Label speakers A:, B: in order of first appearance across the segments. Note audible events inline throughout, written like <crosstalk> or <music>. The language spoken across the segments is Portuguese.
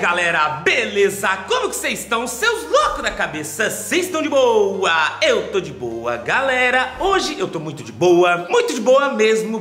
A: galera, beleza? Como que vocês estão? Seus loucos da cabeça, vocês estão de boa? Eu tô de boa, galera Hoje eu tô muito de boa, muito de boa mesmo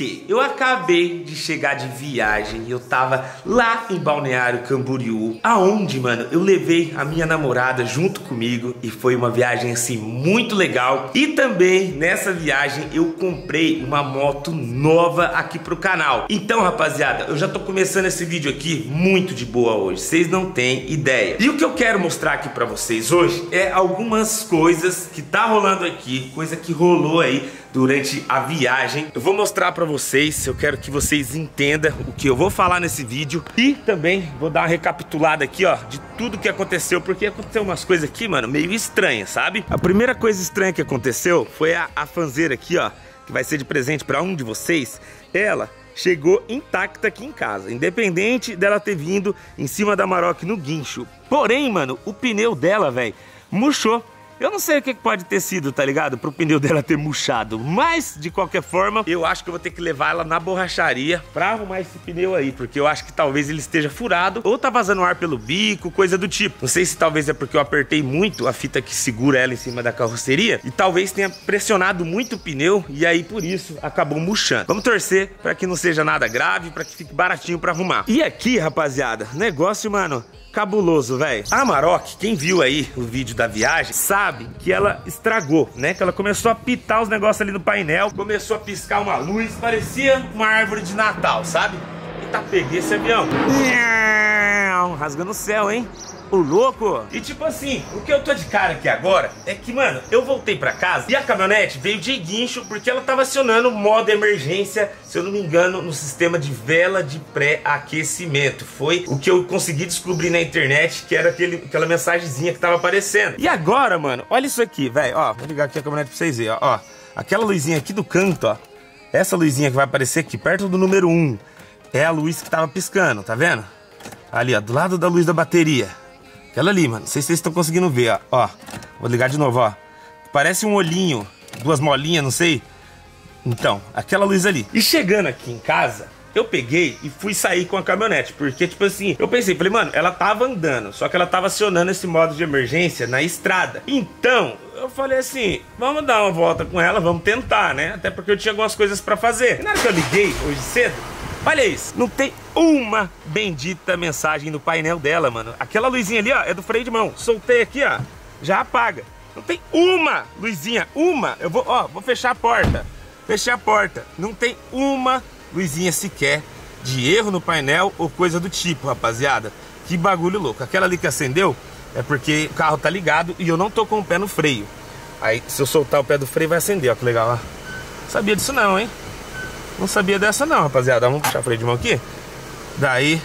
A: Porque eu acabei de chegar de viagem E eu tava lá em Balneário Camboriú. Aonde, mano, eu levei a minha namorada junto comigo E foi uma viagem, assim, muito legal. E também, nessa viagem, eu comprei uma moto nova aqui pro canal. Então, rapaziada, eu já tô começando esse vídeo aqui muito de boa hoje. Vocês não têm ideia. E o que eu quero mostrar aqui pra vocês hoje É algumas coisas que tá rolando aqui Coisa que rolou aí durante a viagem. Eu vou mostrar pra vocês Eu quero que vocês entendam o que eu vou falar nesse vídeo E também vou dar uma recapitulada aqui, ó De tudo que aconteceu Porque aconteceu umas coisas aqui, mano, meio estranhas, sabe? A primeira coisa estranha que aconteceu Foi a, a fanzeira aqui, ó Que vai ser de presente pra um de vocês Ela chegou intacta aqui em casa, independente dela ter vindo em cima da Maroc no guincho. Porém, mano, o pneu dela, velho, murchou. Eu não sei o que pode ter sido, tá ligado? Pro pneu dela ter murchado. Mas, de qualquer forma, eu acho que eu vou ter que levar ela na borracharia pra arrumar esse pneu aí. Porque eu acho que talvez ele esteja furado ou tá vazando ar pelo bico, coisa do tipo. Não sei se talvez é porque eu apertei muito a fita que segura ela em cima da carroceria. E talvez tenha pressionado muito o pneu e aí por isso acabou murchando. Vamos torcer pra que não seja nada grave, pra que fique baratinho pra arrumar. E aqui, rapaziada, negócio, mano, cabuloso, velho. A Maroc, quem viu aí o vídeo da viagem, sabe que ela estragou, né? Que ela começou a pitar os negócios ali no painel, começou a piscar uma luz, parecia uma árvore de Natal, sabe? Eita, peguei esse avião. Rasgando o céu, hein? O louco! E tipo assim, o que eu tô de cara aqui agora é que, mano, eu voltei pra casa e a caminhonete veio de guincho porque ela tava acionando modo emergência, se eu não me engano, no sistema de vela de pré-aquecimento. Foi o que eu consegui descobrir na internet, que era aquele, aquela mensagenzinha que tava aparecendo. E agora, mano, olha isso aqui, velho, ó, vou ligar aqui a caminhonete pra vocês verem, ó, ó. Aquela luzinha aqui do canto, ó, essa luzinha que vai aparecer aqui perto do número 1, é a luz que tava piscando, tá vendo? Ali, ó, do lado da luz da bateria. Aquela ali, mano. Não sei se vocês estão conseguindo ver, ó. ó. Vou ligar de novo, ó. Parece um olhinho, duas molinhas, não sei. Então, aquela luz ali. E chegando aqui em casa, eu peguei e fui sair com a caminhonete. Porque, tipo assim, eu pensei, falei, mano, ela tava andando. Só que ela tava acionando esse modo de emergência na estrada. Então, eu falei assim, vamos dar uma volta com ela, vamos tentar, né? Até porque eu tinha algumas coisas pra fazer. E na hora que eu liguei, hoje cedo, Olha isso, não tem uma bendita mensagem no painel dela, mano. Aquela luzinha ali, ó, é do freio de mão. Soltei aqui, ó, já apaga. Não tem uma luzinha, uma. Eu vou, ó, vou fechar a porta. Fechei a porta. Não tem uma luzinha sequer de erro no painel ou coisa do tipo, rapaziada. Que bagulho louco. Aquela ali que acendeu é porque o carro tá ligado e eu não tô com o pé no freio. Aí, se eu soltar o pé do freio, vai acender, ó, que legal, ó. Sabia disso não, hein? Não sabia dessa não, rapaziada. Vamos puxar o freio de mão aqui. Daí...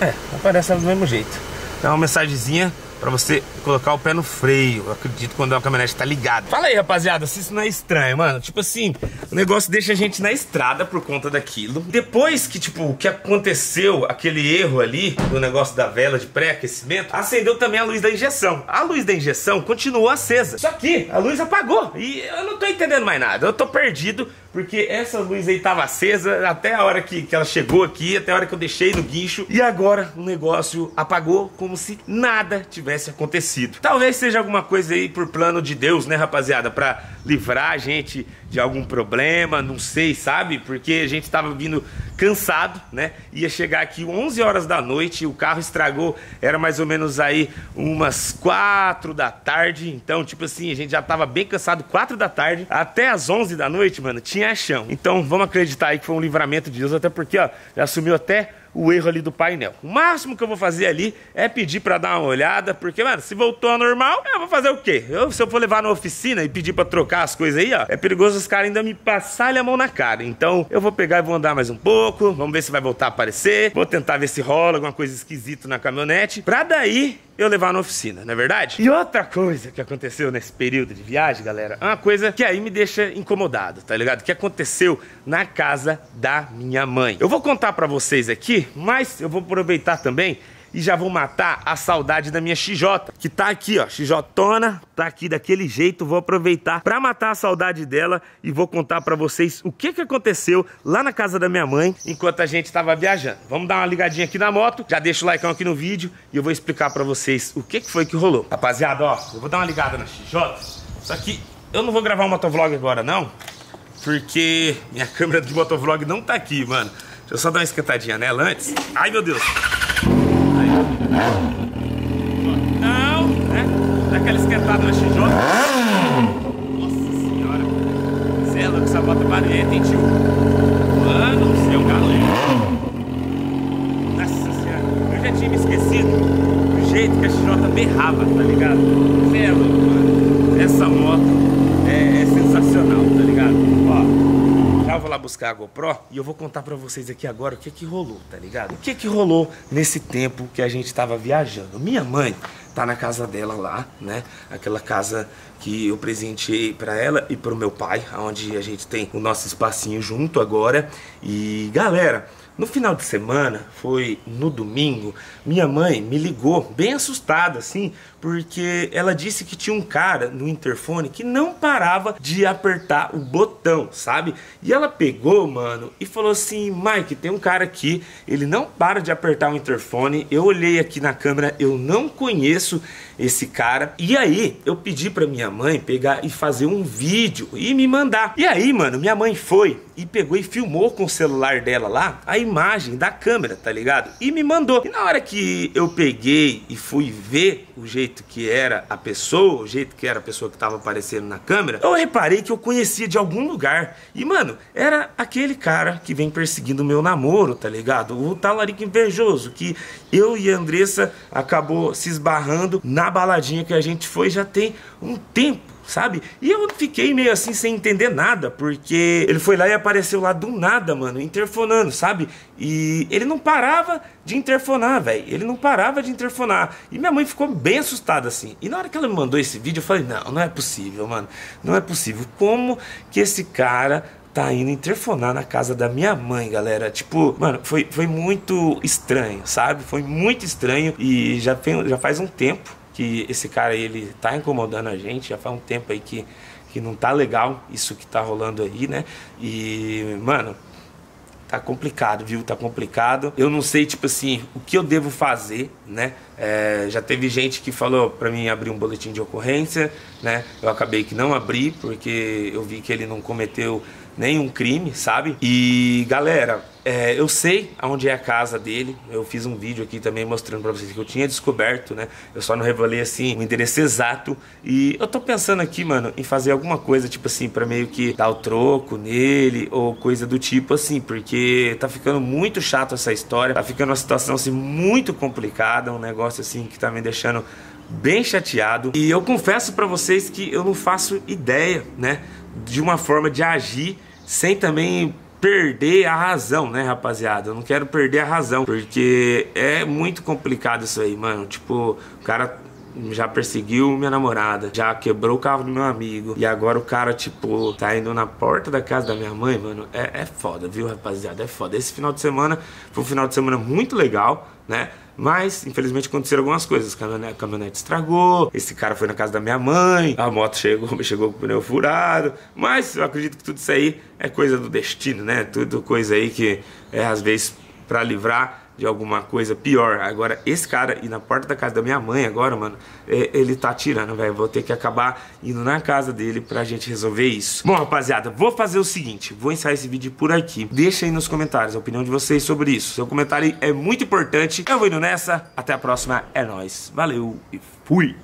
A: É, aparece do mesmo jeito. É uma mensagenzinha pra você colocar o pé no freio. Eu acredito quando a caminhonete tá ligada. Fala aí, rapaziada, se isso não é estranho, mano. Tipo assim, o negócio deixa a gente na estrada por conta daquilo. Depois que, tipo, o que aconteceu, aquele erro ali, do negócio da vela de pré-aquecimento, acendeu também a luz da injeção. A luz da injeção continuou acesa. Só que a luz apagou. E eu não tô entendendo mais nada. Eu tô perdido porque essa luz aí tava acesa até a hora que, que ela chegou aqui, até a hora que eu deixei no guincho. E agora o negócio apagou como se nada tivesse acontecido. Talvez seja alguma coisa aí por plano de Deus, né, rapaziada? Pra livrar a gente de algum problema, não sei, sabe? Porque a gente estava vindo cansado, né? Ia chegar aqui 11 horas da noite, o carro estragou, era mais ou menos aí umas 4 da tarde. Então, tipo assim, a gente já tava bem cansado, 4 da tarde, até as 11 da noite, mano, tinha chão. Então, vamos acreditar aí que foi um livramento de Deus, até porque, ó, já sumiu até o erro ali do painel. O máximo que eu vou fazer ali é pedir para dar uma olhada, porque, mano, se voltou ao normal, eu vou fazer o quê? Eu, se eu for levar na oficina e pedir para trocar as coisas aí, ó, é perigoso os caras ainda me passarem a mão na cara. Então, eu vou pegar e vou andar mais um pouco, vamos ver se vai voltar a aparecer, vou tentar ver se rola alguma coisa esquisita na caminhonete, pra daí eu levar na oficina, não é verdade? E outra coisa que aconteceu nesse período de viagem, galera, é uma coisa que aí me deixa incomodado, tá ligado? Que aconteceu na casa da minha mãe. Eu vou contar pra vocês aqui, mas eu vou aproveitar também e já vou matar a saudade da minha XJ, que tá aqui, ó, XJona, tá aqui daquele jeito. Vou aproveitar para matar a saudade dela e vou contar para vocês o que que aconteceu lá na casa da minha mãe enquanto a gente tava viajando. Vamos dar uma ligadinha aqui na moto, já deixa o like aqui no vídeo e eu vou explicar para vocês o que que foi que rolou. Rapaziada, ó, eu vou dar uma ligada na XJ, só que eu não vou gravar um motovlog agora não, porque minha <laughs> câmera de motovlog não tá aqui, mano. Deixa eu só dar uma esquentadinha nela antes. Ai, meu Deus. Não, né? Dá aquela esquentada na XJ. Nossa senhora. Você é louco, essa moto barulhenta, hein, tio? Mano, você é um. Nossa senhora. Eu já tinha me esquecido do jeito que a XJ berrava, tá ligado? Você é louco, mano. Essa moto é, é sensacional, tá ligado? Ó eu vou lá buscar a GoPro e eu vou contar pra vocês aqui agora o que que rolou, tá ligado? O que que rolou nesse tempo que a gente tava viajando. Minha mãe tá na casa dela lá, né? Aquela casa que eu presenteei para ela e pro meu pai, onde a gente tem o nosso espacinho junto agora. E galera, no final de semana, foi no domingo, minha mãe me ligou bem assustada assim, porque ela disse que tinha um cara no interfone que não parava de apertar o botão, sabe? E ela pegou, mano, e falou assim: Mike, tem um cara aqui, ele não para de apertar o interfone. Eu olhei aqui na câmera, eu não conheço esse cara. E aí, eu pedi pra minha mãe pegar e fazer um vídeo e me mandar. E aí, mano, minha mãe foi e pegou e filmou com o celular dela lá a imagem da câmera, tá ligado? E me mandou. E na hora que eu peguei e fui ver o jeito que era a pessoa, o jeito que era a pessoa que tava aparecendo na câmera, eu reparei que eu conhecia de algum lugar. E, mano, era aquele cara que vem perseguindo o meu namoro, tá ligado? O talarico invejoso, que eu e a Andressa acabou se esbarrando na baladinha que a gente foi já tem um tempo sabe? E eu fiquei meio assim sem entender nada, porque ele foi lá e apareceu lá do nada, mano, interfonando, sabe? E ele não parava de interfonar, velho. Ele não parava de interfonar. E minha mãe ficou bem assustada assim. E na hora que ela me mandou esse vídeo, eu falei: "Não, não é possível, mano. Não é possível. Como que esse cara tá indo interfonar na casa da minha mãe, galera. Tipo, mano, foi, foi muito estranho, sabe? Foi muito estranho e já, tem, já faz um tempo que esse cara ele tá incomodando a gente, já faz um tempo aí que, que não tá legal isso que tá rolando aí, né? E, mano, tá complicado, viu? Tá complicado. Eu não sei, tipo assim, o que eu devo fazer, né? É, já teve gente que falou para mim abrir um boletim de ocorrência, né? Eu acabei que não abri, porque eu vi que ele não cometeu nenhum crime, sabe? E galera, é, eu sei aonde é a casa dele. Eu fiz um vídeo aqui também mostrando pra vocês que eu tinha descoberto, né? Eu só não revelei assim o endereço exato. E eu tô pensando aqui, mano, em fazer alguma coisa, tipo assim, pra meio que dar o troco nele ou coisa do tipo assim, porque tá ficando muito chato essa história. Tá ficando uma situação assim muito complicada, um negócio assim que tá me deixando bem chateado. E eu confesso para vocês que eu não faço ideia, né, de uma forma de agir sem também perder a razão, né, rapaziada? Eu não quero perder a razão, porque é muito complicado isso aí, mano. Tipo, o cara já perseguiu minha namorada, já quebrou o carro do meu amigo, e agora o cara, tipo, tá indo na porta da casa da minha mãe, mano. É, é foda, viu, rapaziada? É foda. Esse final de semana foi um final de semana muito legal, né? Mas, infelizmente, aconteceram algumas coisas. A caminhonete, a caminhonete, estragou, esse cara foi na casa da minha mãe, a moto chegou, <laughs> chegou com o pneu furado. Mas eu acredito que tudo isso aí é coisa do destino, né? Tudo coisa aí que é, às vezes, para livrar de alguma coisa pior. Agora, esse cara ir na porta da casa da minha mãe agora, mano, é, ele tá tirando, velho. Vou ter que acabar indo na casa dele pra gente resolver isso. Bom, rapaziada, vou fazer o seguinte, vou encerrar esse vídeo por aqui. Deixa aí nos comentários a opinião de vocês sobre isso. Seu comentário é muito importante. Eu vou indo nessa. Até a próxima. É nóis. Valeu e fui!